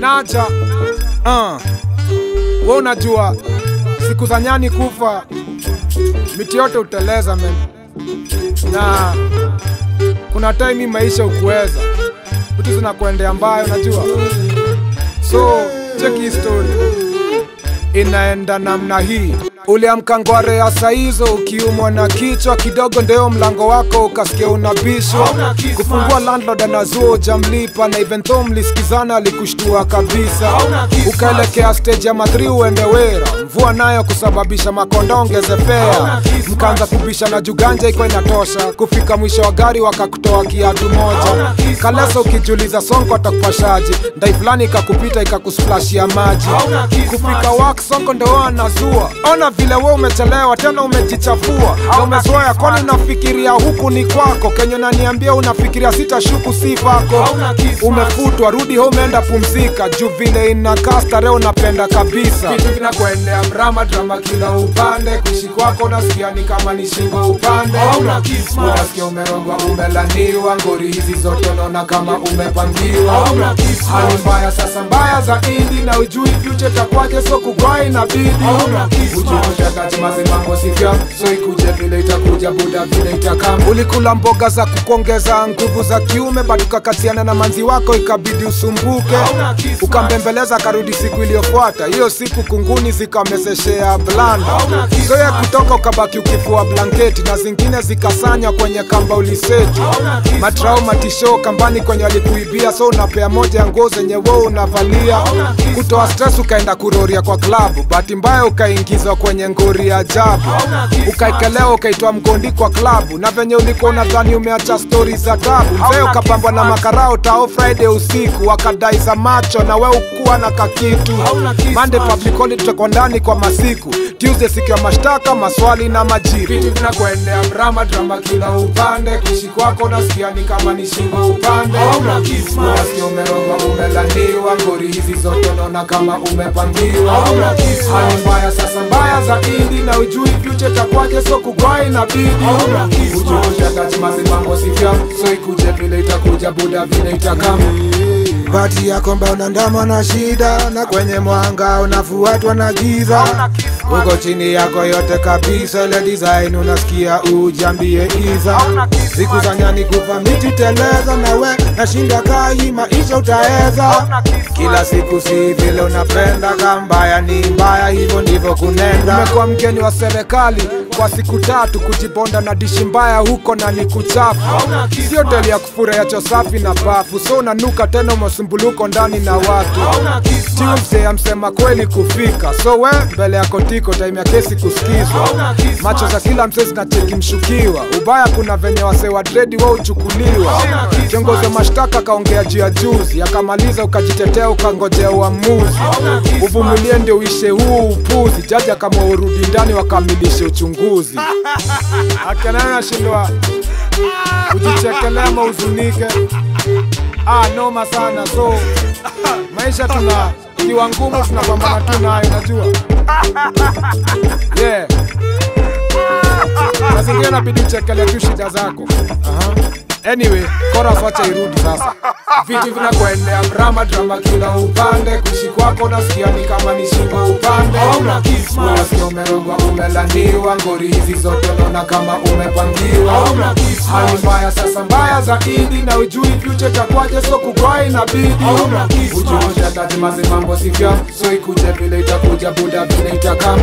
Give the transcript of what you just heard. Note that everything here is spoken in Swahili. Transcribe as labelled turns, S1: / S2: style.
S1: naja. Uh. unajua siku za nyani kufa miti yote uteleza men na kuna time maisha ukuweza vitu zinakuendea mbaya unajua. So cheki story inaenda namna hii. Uliamka ngware ya saizo ukiumwa na kichwa kidogo ndeo mlango wako ukasikia unabishwa kufungua landlord anazua ujamlipa na even though mlisikizana alikushtua kabisa. Ukaelekea stage ya madhri uende wera mvua nayo kusababisha makonda ongeze mkaanza kubisha na juganja iko inatosha. Kufika mwisho wa gari wakakutoa kiatu moja. Kalesa ukijuliza sonko atakupashaji ndai fulani ikakupita ikakusplashia maji. Kufika wak sonko ndo anazua. Ona vile we umechelewa tena umejichafua. Na umezoea kwani unafikiria huku ni kwako? Kenye naniambia unafikiria sitashuku si pako, umefutwa rudi home umeenda pumzika. Juu vile inakaa starehe unapenda kabisa mrama drama kila upande. Kuishi kwako nasikia ni kama ni shingo upande. Unasikia umerogwa umelaniwa. Ngori hizi zote unaona kama umepangiwa. Hali mbaya sasa mbaya zaidi. Na ujui future takwaje so kugwai inabidi. Ujuushakatimazimango sivyo so ikuje vile itakuja buda vile itakam ulikula mboga za kukuongeza nguvu za kiume bado ukakatiana na manzi wako ikabidi usumbuke. Ukambembeleza karudi siku iliyofuata. Hiyo siku kunguni zikamezeshea blanda zoya kutoka ukabaki ukifua blanketi na zingine zikasanywa kwenye kamba uliseti. Matrau matisho kambani kwenye walikuibia. So unapea moja ya nguo zenye wo unavalia. Kutoa stress ukaenda kuroria kwa klabu. Bahati mbaya ukaingizwa kwenye ngori ya ajabu. Ukaekelewa ukaitwa mgondi kwa klabu. Na venye ulikuwa unadhani umeacha stori za tabu. Mzee ukapambwa na makarao tao friday usiku. Wakadai za macho na we ukuwa na kakitu. Mande public holiday kwa ndani kwa masiku tuesday siku ya mashtaka maswali na majibu vitu vinakuendea mrama drama kila upande kuishi kwako nasikia ni kama ni shingo upande unasikia umerogwa umelaniwa ngori hizi zote naona kama umepangiwa hayo mbaya sasa mbaya zaidi na ujui future takwaje so kugwai na inabidi ujuushakachimazimambo sivyo so ikuje vile itakuja buda vile itakama
S2: Bati yako komba unandama na shida na kwenye mwanga unafuatwa na giza. Uko chini yako yote kabisa, ile design unasikia ujambie iza siku za nyani kufa miti teleza, na we nashinda kai maisha utaeza. Kila siku, si vile unapenda, kambaya ni mbaya, hivyo ndivyo kunenda.
S1: umekuwa mgeni wa serikali kwa siku tatu kujibonda na dishi mbaya huko na ni kuchafu. Sio teli ya kufurahia chosafi na bafu. So unanuka tena umesumbuluko ndani na watu. Tuesday amsema kweli kufika. So we mbele ya kotiko time ya kesi kusikizwa. Macho za kila msee zinacheki mshukiwa. Ubaya kuna venye wasee wa dredi wa uchukuliwa kiongozi wa mashtaka akaongea juu ya juzi. Akamaliza ukajitetea ukangojea uamuzi. Uvumilie ndio uishe huu upuzi. Jaji akamwa urudi ndani wakamilishe uchunguzi akanana nashindwa ujichekelea mauzunike ah, noma sana so. Maisha tuna kiwa ngumu tunapambana tu nayo najua yeah. na zingine nabidi uchekele tu shida zako. Aha. Anyway chorus wacha irudi sasa. Vitu vinakwendea mrama drama kila upande. Kuishi kwako nasikia ni kama ni shingo upande. Unasikia umerogwa umelaniwa. Ngori hizi zote naona kama umepangiwa. Hali mbaya sasa mbaya zaidi. Na ujui future takwaje so kukwai inabidi ujuushatatimazi mambo sivya, so ikuje vile itakuja buda vile itakama